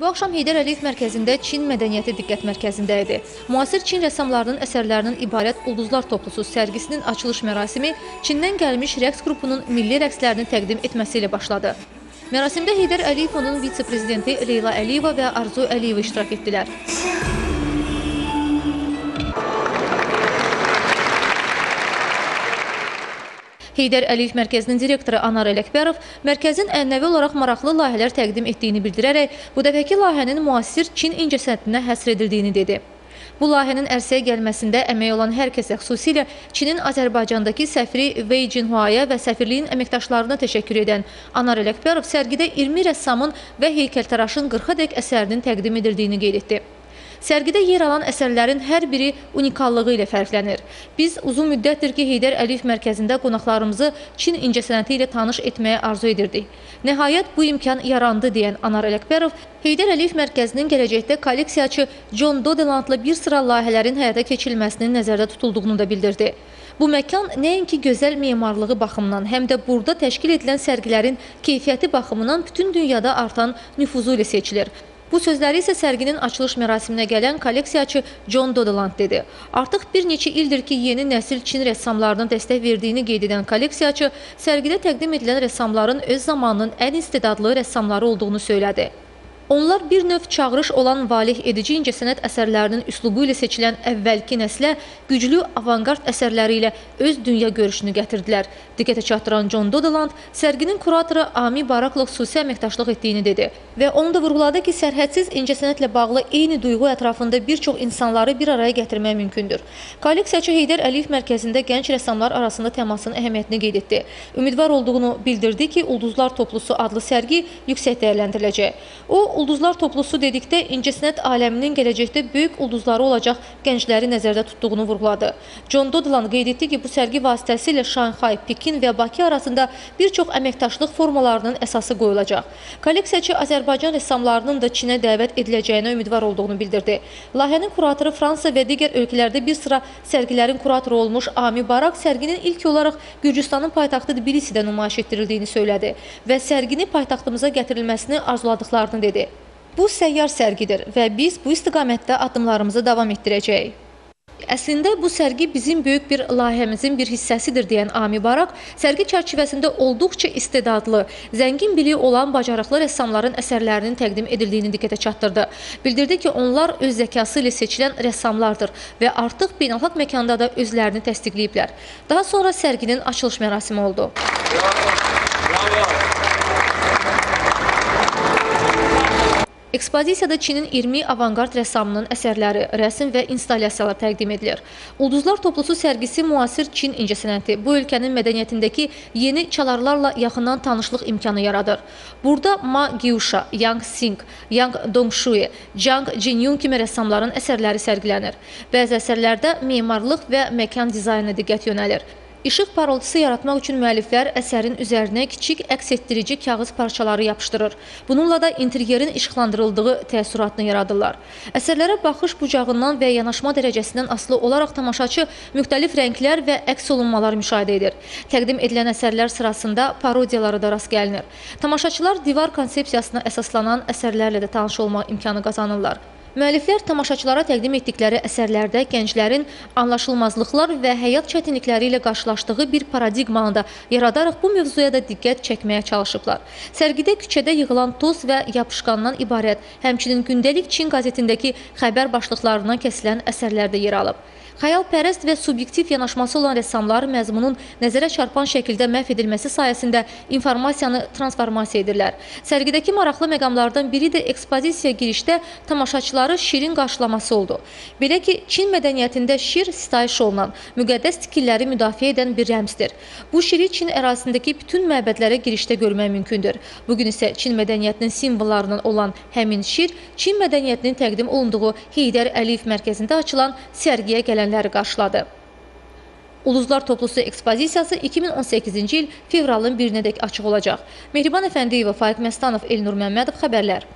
Bu axşam Heydər Əliyev mərkəzində Çin mədəniyyəti diqqət mərkəzində idi. Müasir Çin rəssamlarının əsərlərindən ibarət Ulduzlar toplusu sərgisinin açılış mərasimi Çindən gəlmiş rəqs qrupunun milli rəqslərini təqdim etməsi ilə başladı. Mərasimdə Heydər Əliyevin vitse-prezidenti Leyla Əliyeva və Arzu Əliyeva iştirak etdilər. Heydər Əliyev Mərkəzinin direktoru Anar Ələkbərov mərkəzin ənənəvi olaraq maraqlı layihələr təqdim etdiyini bildirərək, bu dəfəki layihənin müasir Çin incəsənətinə həsr edildiyini dedi. Bu layihənin ərsəyə gəlməsində əmək olan hər kəsə, xüsusilə Çinin Azərbaycandakı səfiri Wei Jinhuaya və səfirliyin əməkdaşlarına təşəkkür edən Anar Ələkbərov sərgidə 20 rəssamın və heykəltaraşın 40-dək əsərinin təqdim edildiyini qeyd etdi. Sərgidə yer alan əsərlərin hər biri unikallığı ilə fərqlənir. Biz uzun müddətdir ki, Heydər Əliyev mərkəzində qonaqlarımızı Çin incəsənəti ilə tanış etməyə arzu edirdik. Nəhayət bu imkan yarandı deyən Anar Ələkbərov, Heydər Əliyev mərkəzinin gələcəkdə kolleksiyaçı John Dodelandla bir sıra layihələrin həyata keçirilməsinin nəzərdə tutulduğunu da bildirdi. Bu məkan nəinki gözəl memarlığı baxımından, həm də burada təşkil edilən sərgilərin keyfiyyəti baxımından bütün dünyada artan nüfuzu ilə seçilir. Bu sözləri isə sərginin açılış mərasiminə gələn kolleksiyaçı John Dodeland dedi. Artıq bir neçə ildir ki, yeni nəsil Çin rəssamlarına dəstək verdiyini qeyd edən kolleksiyaçı sərgidə təqdim edilən rəssamların öz zamanının ən istedadlı rəssamları olduğunu söylədi. Onlar bir növ çağırış olan valih edici incəsənət əsərlərinin üslubu ilə seçilən əvvəlki nəslə güclü avanqard əsərləri ilə öz dünya görüşünü gətirdilər. Diqqətə çatdıran John Dodeland sərginin kuratoru Ami Barakla xüsusi əməkdaşlıq etdiyini dedi və onu da vurğuladı ki, sərhədsiz incəsənətlə bağlı eyni duyğu ətrafında bir çox insanları bir araya gətirmək mümkündür. Kolleksiyaçı Heydər Əliyev mərkəzində gənc rəssamlar arasında təmasın əhəmiyyətini qeyd etdi. Ümidvar olduğunu bildirdi ki, Ulduzlar toplusu adlı sərgi yüksək dəyərləndiriləcək. O, ulduzlar toplusu dedikdə incəsənət aləminin gələcəkdə böyük ulduzları olacaq gəncləri nəzərdə tutduğunu vurğuladı. John Dodland qeyd etdi ki, bu sərgi vasitəsilə Şanxay, Pekin və Bakı arasında bir çox əməkdaşlıq formalarının əsası qoyulacaq. Kolleksiyaçı Azərbaycan rəssamlarının da Çinə dəvət ediləcəyinə ümidvar olduğunu bildirdi. Layihənin kuratoru Fransa və digər ölkələrdə bir sıra sərgilərin kuratoru olmuş Ami Barak sərginin ilk olaraq Gürcüstanın paytaxtı Tbilisidə nümayiş etdirildiyini söylədi və sərgini paytaxtımıza gətirilməsini arzuladıqlarını dedi. Bu səyyar sərgidir və biz bu istiqamətdə addımlarımızı davam etdirəcəyik. Əslində bu sərgi bizim böyük bir layihəmizin bir hissəsidir deyən Ami Barak, sərgi çərçivəsində olduqca istedadlı, zəngin biliyi olan bacarıqlı rəssamların əsərlərinin təqdim edildiyini diqqətə çatdırdı. Bildirdi ki, onlar öz zəkası ilə seçilən rəssamlardır və artıq beynəlxalq məkanda da özlərini təsdiqləyiblər. Daha sonra sərginin açılış mərasimi oldu. Bravo, bravo. Ekspozisiyada Çinin 20 avanqard rəssamının əsərləri, rəsm və installyasiyalar təqdim edilir. Ulduzlar toplusu sərgisi müasir Çin incəsənəti bu ölkənin mədəniyyətindəki yeni çalarlarla yaxından tanışlıq imkanı yaradır. Burada Ma Giusha, Yang Xing, Yang Dongshui, Zhang Jinyun kimi rəssamların əsərləri sərgilənir. Bəzi əsərlərdə memarlıq və məkan dizaynına diqqət yönəlir. İşıq parıltısı yaratmaq üçün müəlliflər əsərin üzərinə kiçik əks etdirici kağız parçaları yapışdırır. Bununla da interyerin işıqlandırıldığı təəssüratını yaradırlar. Əsərlərə baxış bucağından və yanaşma dərəcəsindən asılı olaraq tamaşaçı müxtəlif rənglər və əks olunmalar müşahidə edir. Təqdim edilən əsərlər sırasında parodiyalara da rast gəlinir. Tamaşaçılar divar konsepsiyasına əsaslanan əsərlərlə də tanış olmaq imkanı qazanırlar. Müəlliflər tamaşaçılara təqdim etdikləri əsərlərdə gənclərin anlaşılmazlıqlar və həyat çətinlikləri ilə qarşılaşdığı bir paradigmanı da yaradaraq bu mövzuya da diqqət çəkməyə çalışıblar. Sərgidə küçədə yığılan toz və yapışqandan ibarət, həmçinin gündəlik Çin qəzetindəki xəbər başlıqlarından kəsilən əsərlər də yer alıb. Xəyalpərəst və subyektiv yanaşması olan rəssamlar məzmunun nəzərə çarpan şəkildə məhv edilməsi sayəsində informasiyanı transformasiya edirlər. Sərgidəki maraqlı məqamlardan biri də ekspozisiya girişdə tamaşaçıları şirin qarşılaması oldu. Belə ki, Çin mədəniyyətində şir sitayiş olunan, müqəddəs tikilləri müdafiə edən bir rəmzdir. Bu şiri Çin ərazisindəki bütün məbədlərə girişdə görmək mümkündür. Bugün isə Çin mədəniyyətinin simvollarından olan həmin şir Çin mədəniyyətinin təqdim olunduğu Heydər Əliyev mərkəzində açılan sərgiyə gələn gələnləri qarşıladı. Uluzlar toplusu ekspozisiyası 2018-ci il fevralın 1-nədək açıq olacaq. Mehriban Əfəndiyeva, Faiq Məstanov, Elnur Məmmədov xəbərlər.